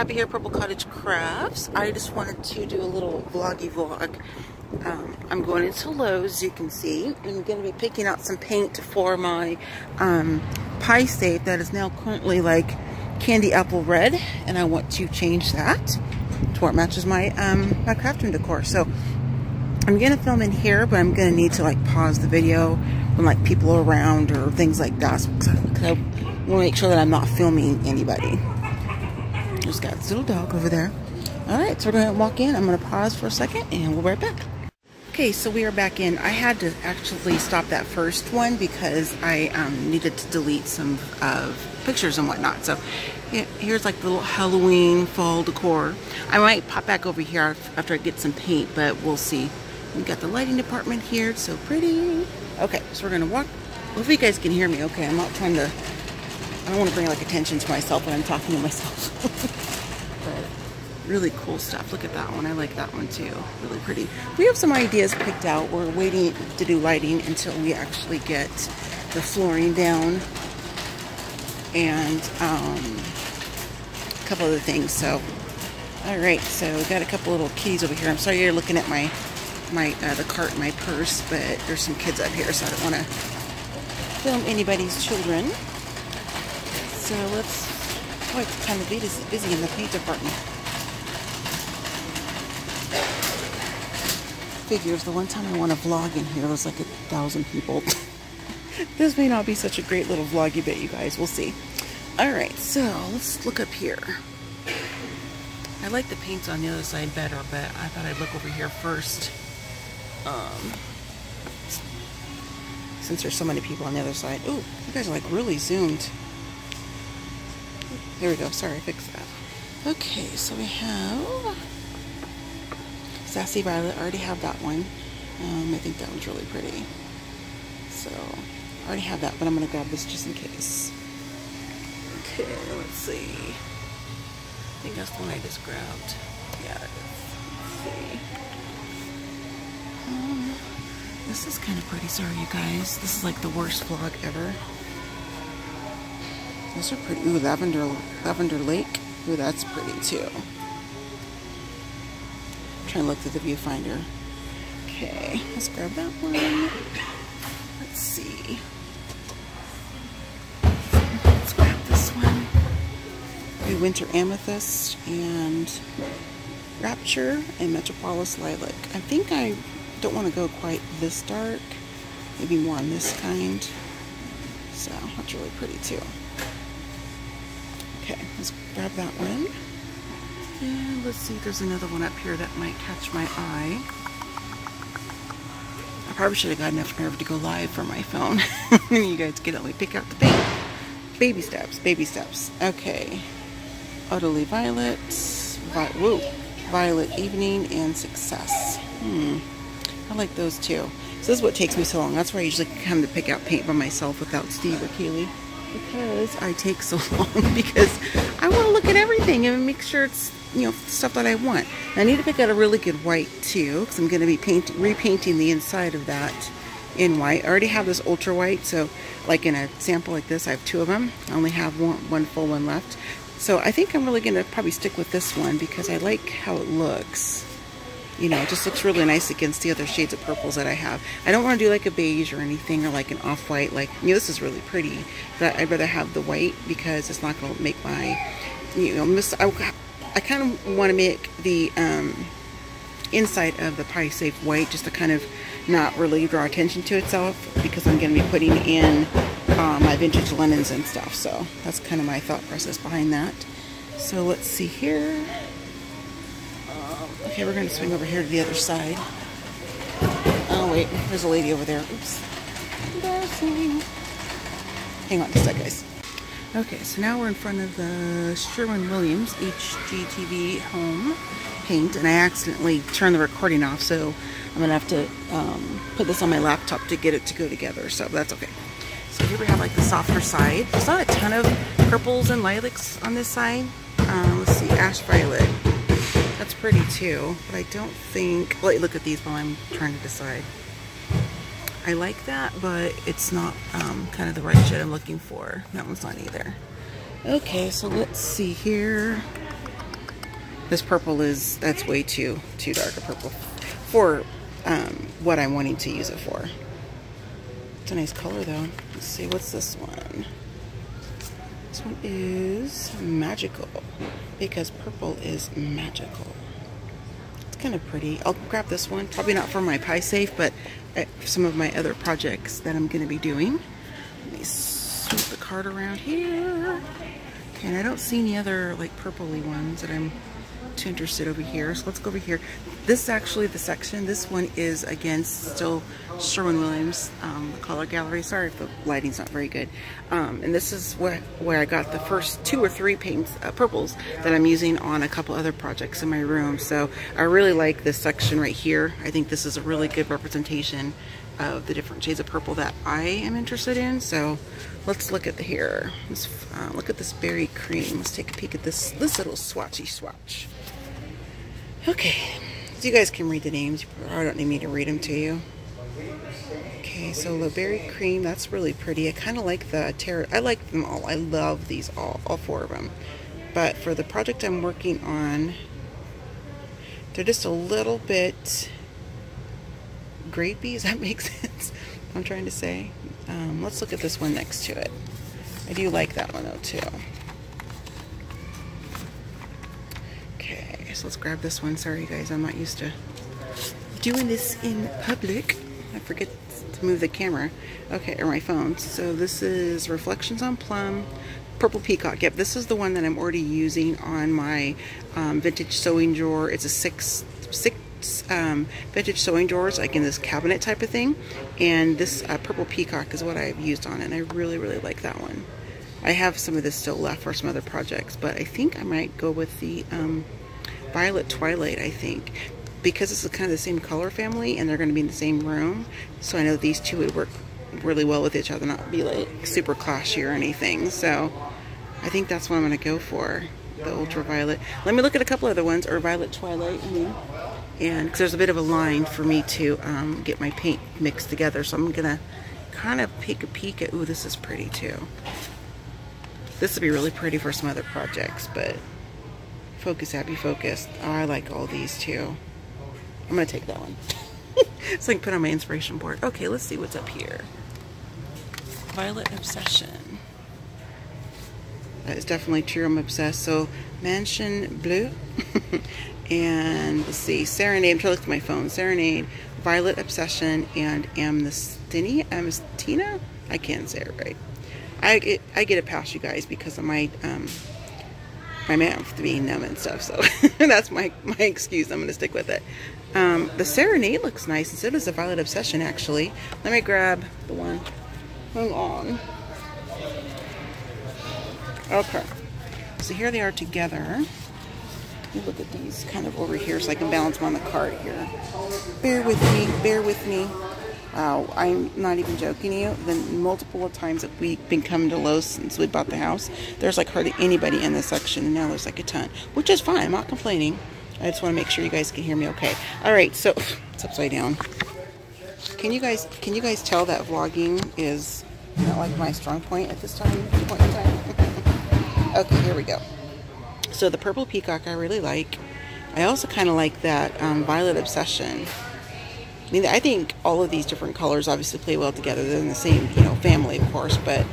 Abby here, Purple Cottage Crafts. I just wanted to do a little vloggy vlog. Um, I'm going into Lowe's, you can see. I'm going to be picking out some paint for my um, pie safe that is now currently like candy apple red. And I want to change that to it matches my, um, my craft room decor. So I'm going to film in here, but I'm going to need to like pause the video when like people are around or things like that. Because I want to make sure that I'm not filming anybody. Just got this little dog over there. All right, so we're gonna walk in. I'm gonna pause for a second and we'll be right back. Okay, so we are back in. I had to actually stop that first one because I um, needed to delete some of pictures and whatnot. So here's like the little Halloween fall decor. I might pop back over here after I get some paint, but we'll see. We got the lighting department here. It's so pretty. Okay, so we're gonna walk. Hopefully you guys can hear me okay. I'm not trying to I don't want to bring like attention to myself when I'm talking to myself. really cool stuff. Look at that one. I like that one too. Really pretty. We have some ideas picked out. We're waiting to do lighting until we actually get the flooring down and um, a couple other things. So, all right. So we got a couple little keys over here. I'm sorry you're looking at my my uh, the cart my purse, but there's some kids up here, so I don't want to film anybody's children. So let's, oh, it's kind of busy in the paint department. Figures, the one time I want to vlog in here, there's like a thousand people. this may not be such a great little vloggy bit, you guys. We'll see. Alright, so let's look up here. I like the paints on the other side better, but I thought I'd look over here first. Um, since there's so many people on the other side. Ooh, you guys are like really zoomed. There we go. Sorry, I fixed that. Okay, so we have Sassy Violet. I already have that one. Um, I think that one's really pretty. So, I already have that, but I'm going to grab this just in case. Okay, let's see. I think that's the one I just grabbed. Yeah, it is. Let's see. Um, this is kind of pretty. Sorry, you guys. This is like the worst vlog ever. Those are pretty. Ooh, Lavender, Lavender Lake. Ooh, that's pretty too. Trying to look through the viewfinder. Okay, let's grab that one. Let's see. Let's grab this one. Ooh, Winter Amethyst and Rapture and Metropolis Lilac. I think I don't want to go quite this dark. Maybe more on this kind. So that's really pretty too. Okay, let's grab that one. And let's see, there's another one up here that might catch my eye. I probably should have got enough nerve to go live for my phone. you guys get it. We pick out the paint. Baby steps, baby steps. Okay. Utterly Violet. Vi whoa. Violet Evening and Success. Hmm. I like those too. So this is what takes me so long. That's why I usually come to pick out paint by myself without Steve or Kaylee because I take so long because I want to look at everything and make sure it's you know stuff that I want. I need to pick out a really good white too because I'm going to be paint repainting the inside of that in white. I already have this ultra white so like in a sample like this I have two of them. I only have one, one full one left. So I think I'm really going to probably stick with this one because I like how it looks you know, it just looks really nice against the other shades of purples that I have. I don't want to do like a beige or anything or like an off-white. Like, you know, this is really pretty, but I'd rather have the white because it's not going to make my, you know, miss, I, I kind of want to make the um, inside of the pie safe white just to kind of not really draw attention to itself because I'm going to be putting in uh, my vintage linens and stuff. So that's kind of my thought process behind that. So let's see here. Okay, we're going to swing over here to the other side. Oh, wait. There's a lady over there. Oops. Hang on just a sec, guys. Okay, so now we're in front of the Sherwin-Williams HGTV home paint, and I accidentally turned the recording off, so I'm going to have to um, put this on my laptop to get it to go together, so that's okay. So here we have like the softer side. There's not a ton of purples and lilacs on this side. Uh, let's see, ash violet. That's pretty too, but I don't think, well, look at these while I'm trying to decide. I like that, but it's not um, kind of the right shade I'm looking for. That one's not either. Okay, so let's see here. This purple is, that's way too, too dark a purple for um, what I'm wanting to use it for. It's a nice color though. Let's see, what's this one? This one is magical because purple is magical. It's kind of pretty. I'll grab this one. Probably not for my pie safe, but some of my other projects that I'm going to be doing. Let me sweep the card around here. Okay, and I don't see any other like purpley ones that I'm too interested over here. So let's go over here. This is actually the section. This one is, again, still Sherwin-Williams um, color gallery. Sorry if the lighting's not very good. Um, and this is where, where I got the first two or three paints, uh, purples, that I'm using on a couple other projects in my room. So I really like this section right here. I think this is a really good representation of the different shades of purple that I am interested in. So let's look at the here. Let's uh, look at this berry cream. Let's take a peek at this, this little swatchy swatch. Okay, so you guys can read the names. I don't need me to read them to you. Okay, so the berry cream, that's really pretty. I kind of like the terra. I like them all. I love these all, all four of them. But for the project I'm working on, they're just a little bit grapey. Does that make sense? I'm trying to say. Um, let's look at this one next to it. I do like that one though too. So let's grab this one. Sorry guys, I'm not used to doing this in public. I forget to move the camera. Okay, or my phone. So this is Reflections on Plum. Purple Peacock. Yep, this is the one that I'm already using on my um, vintage sewing drawer. It's a six, six um, vintage sewing drawers, like in this cabinet type of thing. And this uh, Purple Peacock is what I've used on it, and I really, really like that one. I have some of this still left for some other projects, but I think I might go with the um, Violet Twilight, I think. Because it's kind of the same color family and they're going to be in the same room, so I know these two would work really well with each other, not be like super clashy or anything. So I think that's what I'm going to go for, the Ultraviolet. Let me look at a couple other ones, or Violet Twilight, I and because there's a bit of a line for me to um, get my paint mixed together so I'm gonna kind of take a peek at ooh this is pretty too this would be really pretty for some other projects but focus happy focused. Oh, I like all these too. I'm gonna take that one. So I can put on my inspiration board. Okay let's see what's up here. Violet Obsession. That is definitely true. I'm obsessed. So Mansion Blue. and let's see, Serenade, I'm trying to look at my phone, Serenade, Violet Obsession, and Amnestina, Amnestina? I can't say it right. I get, I get it past you guys because of my, um, my mouth being numb and stuff, so that's my, my excuse, I'm going to stick with it. Um, the Serenade looks nice, and so does the Violet Obsession, actually. Let me grab the one. Hang on. Okay. So here they are together look at these kind of over here so I can balance them on the cart here. Bear with me, bear with me. Wow, I'm not even joking you. The multiple times that we've been coming to Lowe's since we bought the house, there's like hardly anybody in this section, and now there's like a ton, which is fine. I'm not complaining. I just want to make sure you guys can hear me okay. All right, so it's upside down. Can you guys can you guys tell that vlogging is not like my strong point at this time point in time? okay, here we go. So the purple peacock I really like. I also kind of like that um, violet obsession. I mean, I think all of these different colors obviously play well together. They're in the same, you know, family, of course. But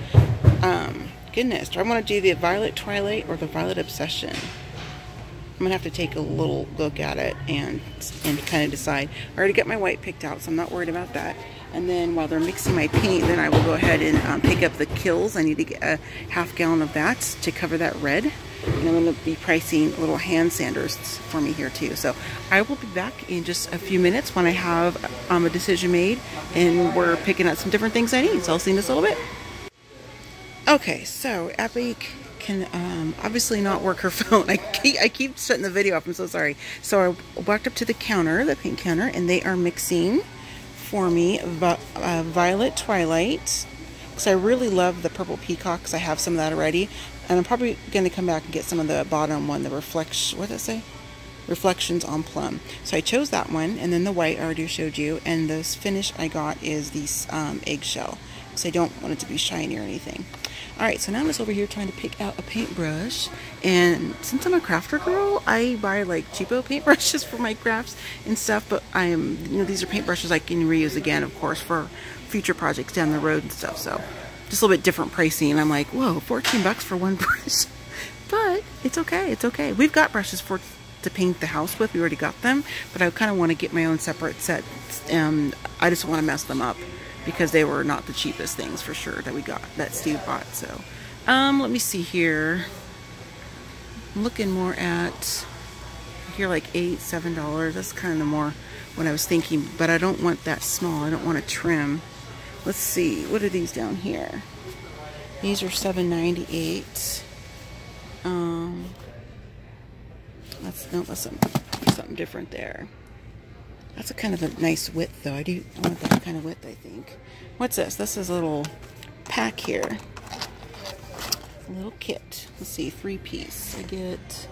um, goodness, do I want to do the violet twilight or the violet obsession? I'm gonna have to take a little look at it and and kind of decide. I already got my white picked out, so I'm not worried about that. And then while they're mixing my paint, then I will go ahead and um, pick up the KILZ. I need to get a half gallon of that to cover that red. And I'm going to be pricing little hand sanders for me here too. So I will be back in just a few minutes when I have um, a decision made and we're picking out some different things I need. So I'll see you in a little bit. Okay, so Abby can um, obviously not work her phone. I keep, I keep shutting the video off. I'm so sorry. So I walked up to the counter, the paint counter, and they are mixing for me uh, Violet Twilight because I really love the purple peacocks. I have some of that already. And I'm probably going to come back and get some of the bottom one, the reflection, what did I say? Reflections on Plum. So I chose that one, and then the white I already showed you, and this finish I got is the um, eggshell. because I don't want it to be shiny or anything. Alright, so now I'm just over here trying to pick out a paintbrush. And since I'm a crafter girl, I buy like cheapo paintbrushes for my crafts and stuff. But I am, you know, these are paintbrushes I can reuse again, of course, for future projects down the road and stuff. So just a little bit different pricing. And I'm like, whoa, 14 bucks for one brush. but it's okay, it's okay. We've got brushes for to paint the house with. We already got them. But I kind of want to get my own separate set. And I just want to mess them up because they were not the cheapest things for sure that we got, that Steve bought. So, um, let me see here. I'm looking more at here like eight, seven dollars. That's kind of more what I was thinking, but I don't want that small. I don't want to trim. Let's see, what are these down here? These are seven ninety eight. Um, that's no, that's something, something different there. That's a kind of a nice width, though. I do I want that kind of width, I think. What's this? This is a little pack here. A little kit. Let's see, three piece. I get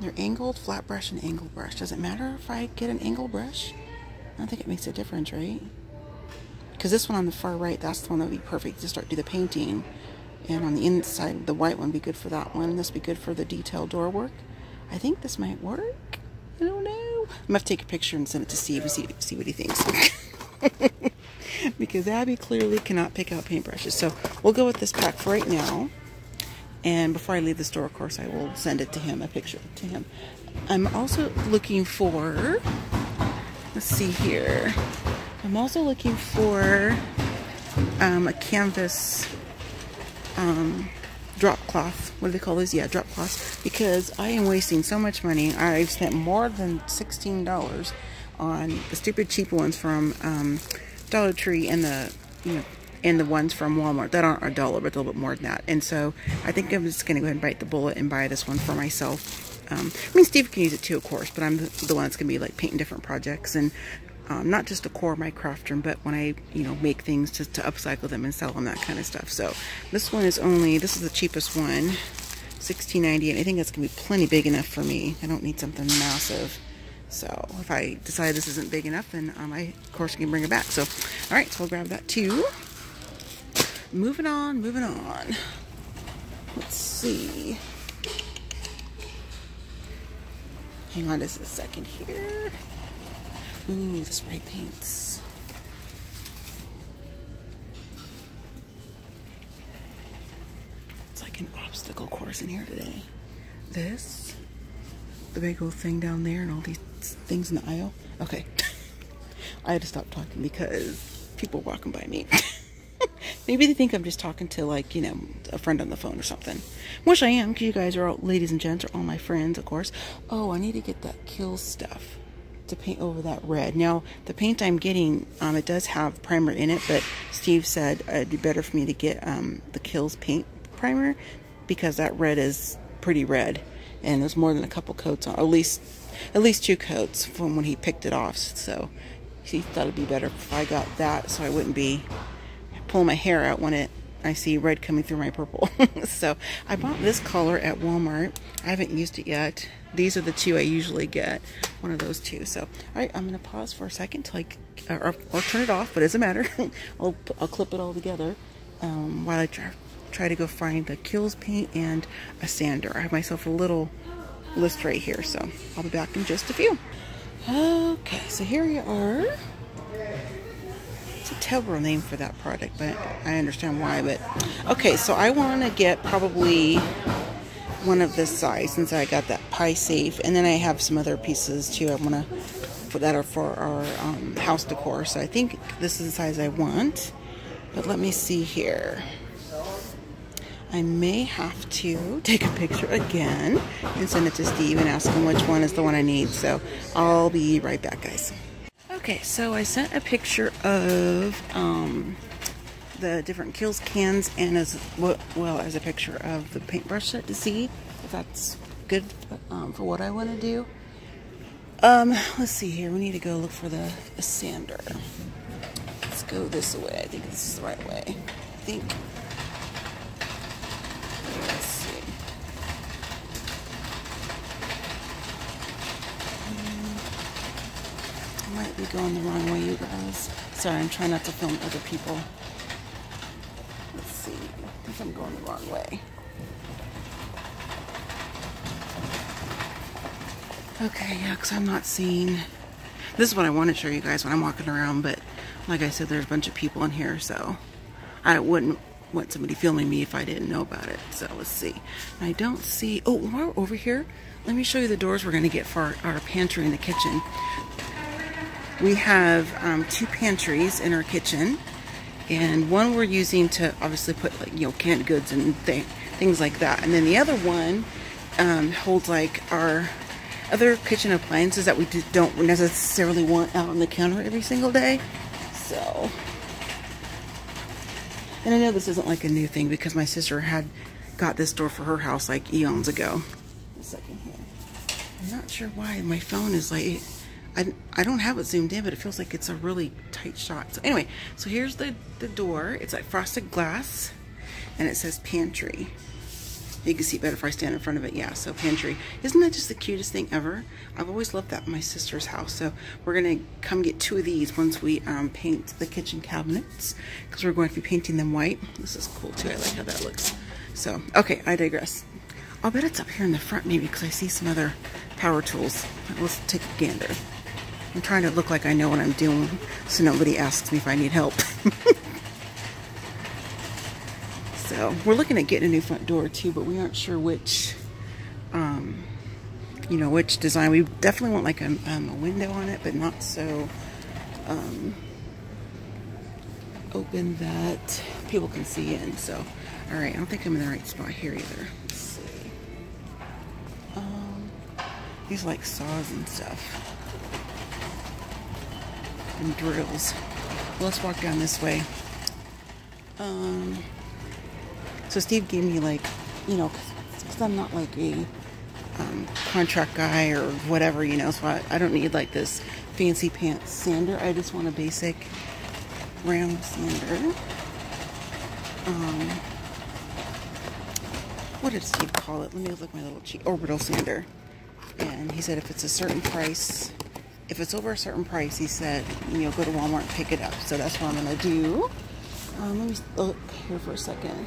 they're angled, flat brush, and angle brush. Does it matter if I get an angle brush? I don't think it makes a difference, right? Because this one on the far right, that's the one that would be perfect to start do the painting. And on the inside, the white one be good for that one. This be good for the detail door work. I think this might work. I don't know. I'm gonna to take a picture and send it to Steve and see, see what he thinks. because Abby clearly cannot pick out paintbrushes. So we'll go with this pack for right now. And before I leave the store, of course, I will send it to him, a picture to him. I'm also looking for, let's see here. I'm also looking for um, a canvas um, drop cloth. What do they call these? Yeah, drop cloth. Because I am wasting so much money. I've spent more than $16 on the stupid cheap ones from um, Dollar Tree and the, you know, and the ones from Walmart that aren't a dollar, but a little bit more than that. And so I think I'm just going to go ahead and bite the bullet and buy this one for myself. Um, I mean, Steve can use it too, of course, but I'm the, the one that's going to be like painting different projects and um, not just a core of my craft room, but when I, you know, make things to, to upcycle them and sell them, that kind of stuff. So this one is only, this is the cheapest one, $16.90, and I think that's going to be plenty big enough for me. I don't need something massive. So if I decide this isn't big enough, then um, I, of course, can bring it back. So, all right, so I'll grab that too. Moving on, moving on. Let's see. Hang on just a second here. Ooh, the spray paints. It's like an obstacle course in here today. This, the big old thing down there, and all these things in the aisle. Okay. I had to stop talking because people are walking by me. Maybe they think I'm just talking to, like, you know, a friend on the phone or something. Which I am, because you guys are all, ladies and gents, are all my friends, of course. Oh, I need to get that kill stuff to paint over that red. Now, the paint I'm getting, um, it does have primer in it, but Steve said it'd be better for me to get um, the KILZ paint primer because that red is pretty red. And there's more than a couple coats on, at least at least two coats from when he picked it off. So he thought it'd be better if I got that so I wouldn't be pulling my hair out when it I see red coming through my purple. so I bought this color at Walmart. I haven't used it yet. These are the two I usually get. One of those two. So, all right, I'm going to pause for a second till I, or, or turn it off, but it doesn't matter. I'll, I'll clip it all together um, while I try, try to go find the KILZ paint and a sander. I have myself a little list right here, so I'll be back in just a few. Okay, so here we are. It's a terrible name for that product, but I understand why. But okay, so I want to get probably one of this size since I got that pie safe, and then I have some other pieces too. I want to that are for our um, house decor. So I think this is the size I want. But let me see here. I may have to take a picture again and send it to Steve and ask him which one is the one I need. So I'll be right back, guys. Okay, so I sent a picture of um, the different KILZ cans and as well as a picture of the paintbrush set to see if that's good um, for what I want to do. Um, let's see here. We need to go look for the, the sander. Let's go this way. I think this is the right way. I think. Let's see. I might be going the wrong way, you guys. Sorry, I'm trying not to film other people. See. I think I'm going the wrong way. Okay, yeah, because I'm not seeing... This is what I want to show you guys when I'm walking around, but like I said, there's a bunch of people in here, so I wouldn't want somebody filming me if I didn't know about it. So let's see. I don't see... Oh, while we're over here, let me show you the doors we're going to get for our, our pantry in the kitchen. We have um, two pantries in our kitchen, and one we're using to obviously put like you know canned goods and th things like that, and then the other one um, holds like our other kitchen appliances that we don't necessarily want out on the counter every single day. So, and I know this isn't like a new thing because my sister had got this door for her house like eons ago. A second here. I'm not sure why my phone is like I, I don't have it zoomed in, but it feels like it's a really tight shot. So anyway, so here's the, the door. It's like frosted glass, and it says pantry. You can see it better if I stand in front of it. Yeah, so pantry. Isn't that just the cutest thing ever? I've always loved that in my sister's house. So we're going to come get two of these once we um, paint the kitchen cabinets because we're going to be painting them white. This is cool too. I like how that looks. So, okay, I digress. I'll bet it's up here in the front maybe because I see some other power tools. Let's take a gander. I'm trying to look like I know what I'm doing so nobody asks me if I need help. so we're looking at getting a new front door too, but we aren't sure which, um, you know, which design. We definitely want like a, um, a window on it, but not so um, open that people can see in. So, all right, I don't think I'm in the right spot here either. Let's see. Um, these like saws and stuff and drills. let's walk down this way. Um, so Steve gave me like, you know, because I'm not like a um, contract guy or whatever, you know, so I, I don't need like this fancy pants sander. I just want a basic round sander. Um, what did Steve call it? Let me look my little cheap orbital sander. And he said if it's a certain price, if it's over a certain price, he said, you know, go to Walmart and pick it up. So that's what I'm to do. Um, let me look here for a second.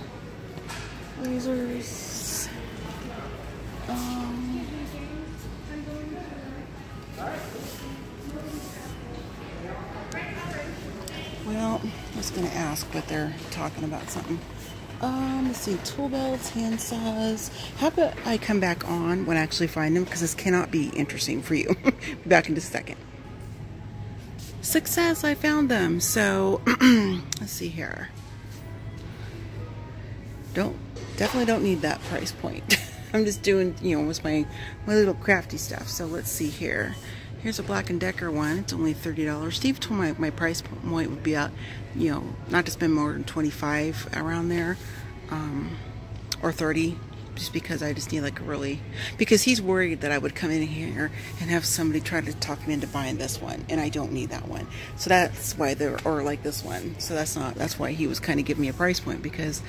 Lasers. Um, well, I was going to ask, but they're talking about something. Um, let's see, tool belts, hand saws. How about I come back on when I actually find them because this cannot be interesting for you. back in just a second. Success, I found them. So, let's see here. Don't, definitely don't need that price point. I'm just doing, you know, with my, my little crafty stuff. So let's see here. Here's a Black & Decker one. It's only $30. Steve told my, my price point would be out, you know, not to spend more than 25 around there, um, or 30 just because I just need like a really, because he's worried that I would come in here and have somebody try to talk me into buying this one, and I don't need that one. So that's why they're, or like this one. So that's not, that's why he was kind of giving me a price point because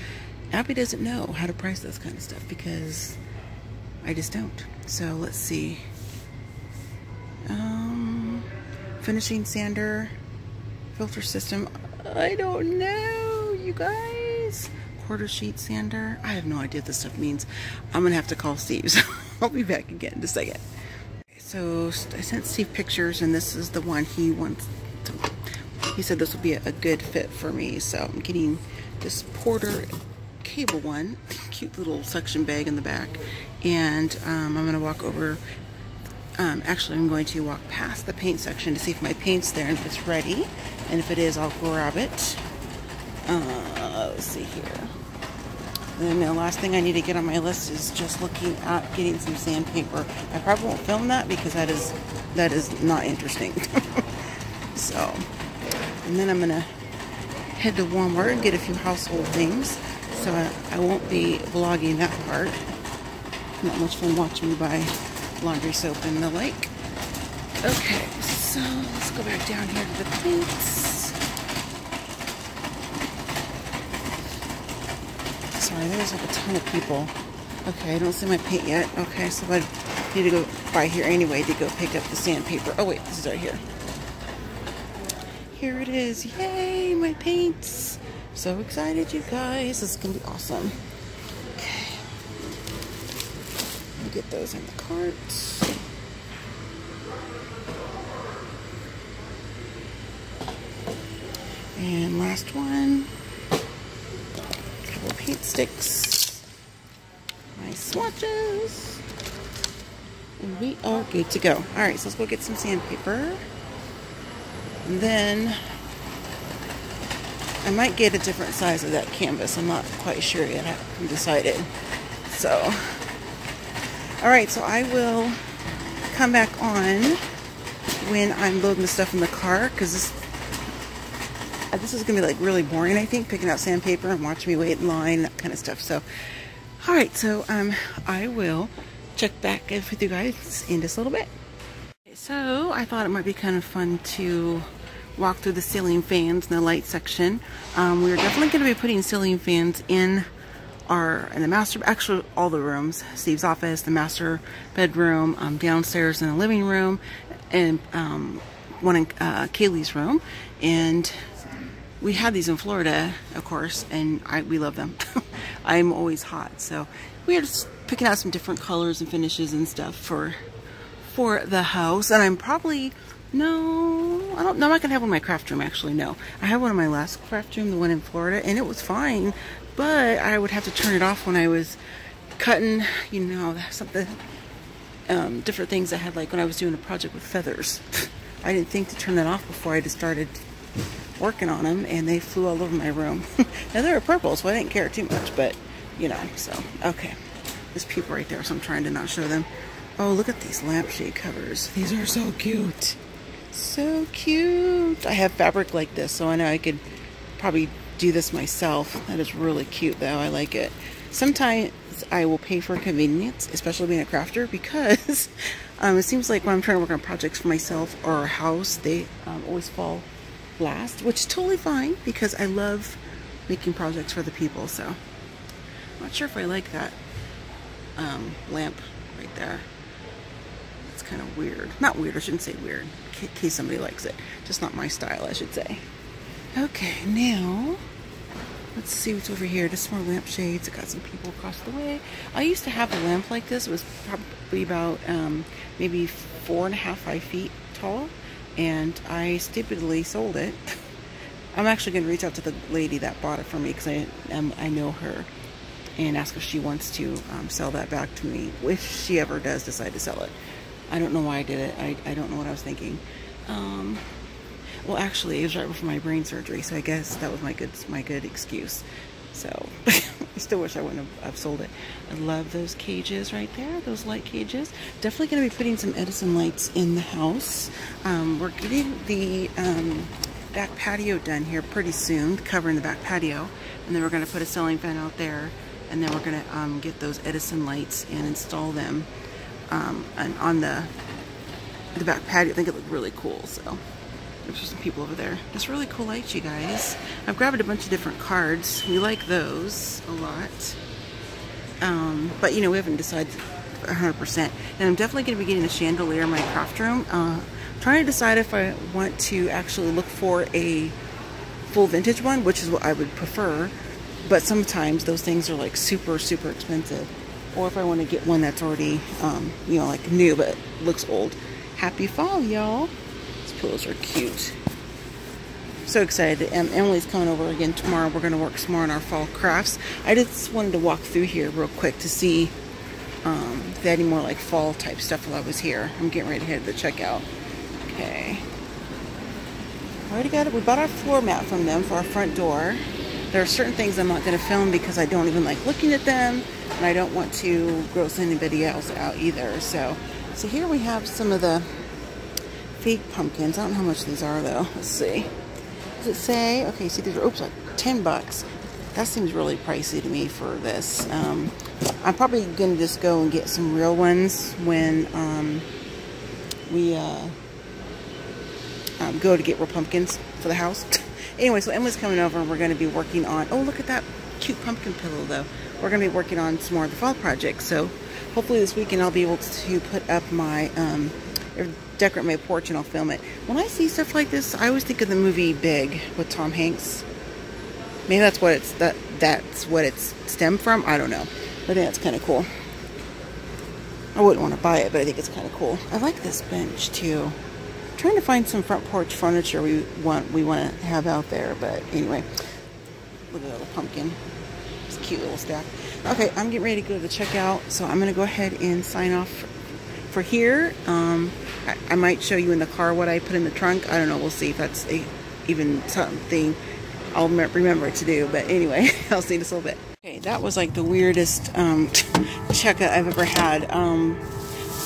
Abby doesn't know how to price this kind of stuff because I just don't. So let's see. Um, finishing sander, filter system. I don't know, you guys. Quarter sheet sander. I have no idea what this stuff means. I'm gonna have to call Steve. So I'll be back again in a second. So I sent Steve pictures, and this is the one he wants. To, he said this will be a, a good fit for me. So I'm getting this Porter cable one, cute little suction bag in the back, and um, I'm gonna walk over um, actually, I'm going to walk past the paint section to see if my paint's there and if it's ready. And if it is, I'll grab it. Uh, let's see here. And the last thing I need to get on my list is just looking at getting some sandpaper. I probably won't film that because that is that is not interesting. so, and then I'm gonna head to Walmart and get a few household things. So I, I won't be vlogging that part. Not much fun watching me buy laundry soap and the like. Okay, so let's go back down here to the paints. Sorry, there's like a ton of people. Okay, I don't see my paint yet. Okay, so I need to go by here anyway to go pick up the sandpaper. Oh wait, this is right here. Here it is. Yay, my paints. So excited, you guys. This is going to be awesome. Okay. Let me get those in the cart. And last one. A couple paint sticks. My swatches. And we are good to go. Alright, so let's go get some sandpaper. And then I might get a different size of that canvas. I'm not quite sure yet. I haven't decided. So, all right. So I will come back on when I'm loading the stuff in the car because this uh, this is gonna be like really boring. I think picking out sandpaper and watching me wait in line, that kind of stuff. So, all right. So um, I will check back with you guys in just a little bit. So I thought it might be kind of fun to walk through the ceiling fans in the light section. Um, we're definitely going to be putting ceiling fans in our in the master actually all the rooms Steve's office the master bedroom um, downstairs in the living room and um, one in uh, Kaylee's room and we had these in Florida of course and I, we love them I'm always hot so we are just picking out some different colors and finishes and stuff for for the house and I'm probably no, I don't. No, I'm not gonna have one in my craft room. Actually, no. I had one in my last craft room, the one in Florida, and it was fine. But I would have to turn it off when I was cutting. You know, something um, different things I had, like when I was doing a project with feathers. I didn't think to turn that off before I just started working on them, and they flew all over my room. now they were purple, so I didn't care too much. But you know, so okay. There's people right there, so I'm trying to not show them. Oh, look at these lampshade covers. These are so cute. So cute. I have fabric like this, so I know I could probably do this myself. That is really cute, though. I like it. Sometimes I will pay for convenience, especially being a crafter, because um, it seems like when I'm trying to work on projects for myself or a house, they um, always fall last, which is totally fine because I love making projects for the people. So, I'm not sure if I like that um, lamp right there It's kind of weird. Not weird, I shouldn't say weird, in case somebody likes it. Just not my style, I should say. Okay, now, let's see what's over here. Just more lampshades. I got some people across the way. I used to have a lamp like this. It was probably about um, maybe four and a half, five feet tall. And I stupidly sold it. I'm actually going to reach out to the lady that bought it for me because I, um, I know her and ask if she wants to um, sell that back to me if she ever does decide to sell it. I don't know why I did it. I, I don't know what I was thinking. Um, well, actually, it was right before my brain surgery, so I guess that was my good my good excuse. So I still wish I wouldn't have, sold it. I love those cages right there, those light cages. Definitely going to be putting some Edison lights in the house. Um, we're getting the um, back patio done here pretty soon, covering the back patio, and then we're going to put a ceiling fan out there, and then we're going to um, get those Edison lights and install them um, and on the the back patio. I think it looked really cool. So there's some people over there. It's really cool lights, you guys. I've grabbed a bunch of different cards. We like those a lot. Um, but you know, we haven't decided 100%. And I'm definitely going to be getting a chandelier in my craft room. Uh, trying to decide if I want to actually look for a full vintage one, which is what I would prefer. But sometimes those things are like super, super expensive or if I want to get one that's already, um, you know, like new but looks old. Happy fall, y'all. Pillows are cute. So excited. Um, Emily's coming over again tomorrow. We're going to work some more on our fall crafts. I just wanted to walk through here real quick to see um, if they had any more like fall type stuff while I was here. I'm getting ready to head to the checkout. Okay. Already got it. We bought our floor mat from them for our front door. There are certain things I'm not going to film because I don't even like looking at them and I don't want to gross anybody else out either. So, so here we have some of the fake pumpkins. I don't know how much these are though. Let's see. Does it say? Okay, see these are, oops, like 10 bucks. That seems really pricey to me for this. Um, I'm probably to just go and get some real ones when um, we uh, um, go to get real pumpkins for the house. anyway, so Emily's coming over and we're to be working on, oh, look at that cute pumpkin pillow though we're to be working on some more of the fall projects. So hopefully this weekend I'll be able to put up my, um, decorate my porch and I'll film it. When I see stuff like this, I always think of the movie Big with Tom Hanks. Maybe that's what it's that that's what it's stemmed from. I don't know. But I think that's kind of cool. I wouldn't want to buy it, but I think it's kind of cool. I like this bench too. I'm trying to find some front porch furniture we want we want to have out there, but anyway. Look at the pumpkin. It's a cute little stack. Okay, I'm getting ready to go to the checkout, so I'm gonna go ahead and sign off for here. Um, I, I, might show you in the car what I put in the trunk. I don't know. We'll see if that's a, even something I'll remember to do. But anyway, I'll see you in a little bit. Okay, that was like the weirdest um, checkout I've ever had. Um,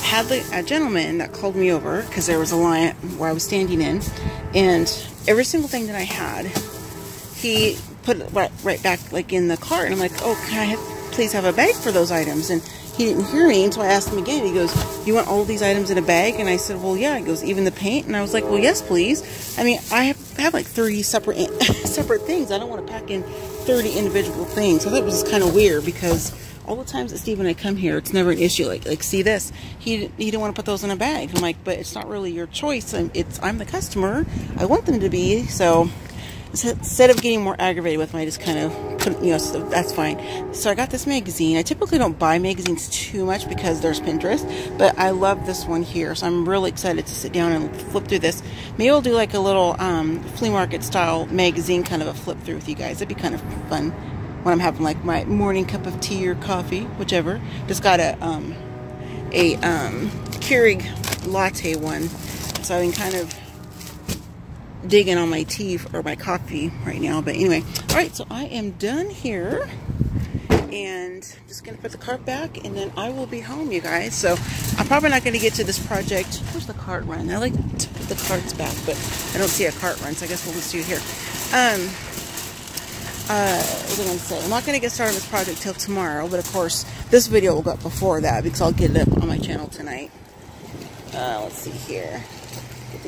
had the, a gentleman that called me over because there was a line where I was standing in, and every single thing that I had, he put it right, right back like in the cart. And I'm like, oh, can I have, please have a bag for those items? And he didn't hear me, so I asked him again. He goes, "You want all these items in a bag?" And I said, "Well, yeah." He goes, "Even the paint?" And I was like, "Well, yes, please." I mean, I have, have like 30 separate separate things. I don't want to pack in 30 individual things. So that was kind of weird because all the times that Steve and I come here, it's never an issue. Like, like see this? He he didn't want to put those in a bag. I'm like, but it's not really your choice. It's I'm the customer. I want them to be. So instead of getting more aggravated with them, I just kind of put, you know, so that's fine. So I got this magazine. I typically don't buy magazines too much because there's Pinterest, but I love this one here. So I'm really excited to sit down and flip through this. Maybe I'll do like a little um, flea market style magazine kind of a flip through with you guys. That'd be kind of fun when I'm having like my morning cup of tea or coffee, whichever. Just got a, um, a um, Keurig latte one. So I can kind of digging on my tea or my coffee right now. But anyway, all right, so I am done here. And I'm just going to put the cart back and then I will be home, you guys. So I'm probably not going to get to this project. Where's the cart run? I like to put the carts back, but I don't see a cart run. So I guess we'll just do it here. Um, uh, what was I say? I'm not going to get started on this project till tomorrow. But of course, this video will go up before that because I'll get it up on my channel tonight. Uh, let's see here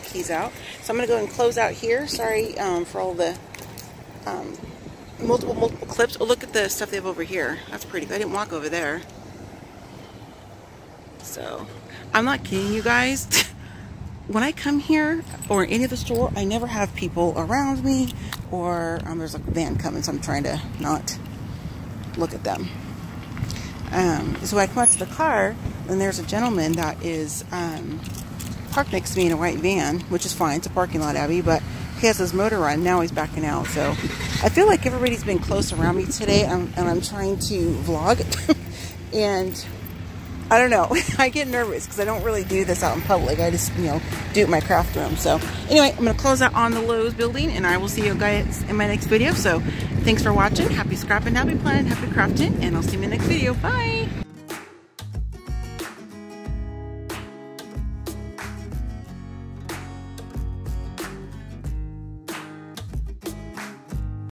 keys out. So I'm going to go and close out here. Sorry um, for all the um, multiple, multiple clips. Oh, look at the stuff they have over here. That's pretty good. I didn't walk over there. So, I'm not kidding you guys. when I come here or any other store, I never have people around me or um, there's a van coming, so I'm trying to not look at them. Um, so I come out to the car, and there's a gentleman that is um, parked next to me in a white van, which is fine. It's a parking lot, Abby, but he has his motor on. Now he's backing out. So I feel like everybody's been close around me today, um, and I'm trying to vlog. and I don't know. I get nervous because I don't really do this out in public. I just, you know, do it in my craft room. So anyway, I'm going to close out on the Lowe's building, and I will see you guys in my next video. So thanks for watching. Happy scrapping, happy planning, happy crafting, and I'll see you in the next video. Bye!